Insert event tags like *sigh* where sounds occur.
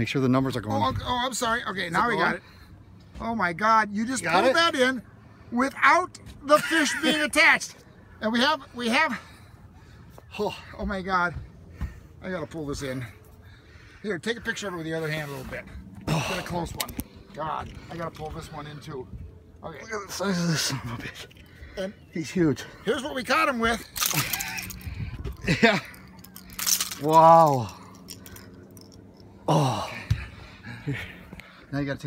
Make sure the numbers are going. Oh, oh I'm sorry. Okay, now we got it. Oh my God! You just Got pulled it? that in without the fish *laughs* being attached, and we have we have. Oh, Oh my God! I gotta pull this in. Here, take a picture of it with the other hand a little bit. Get a close one. God, I gotta pull this one in too. Okay, look at the size of this son of a bitch. and He's huge. here's what we caught him with. *laughs* Yeah. Wow. Oh. Now you gotta take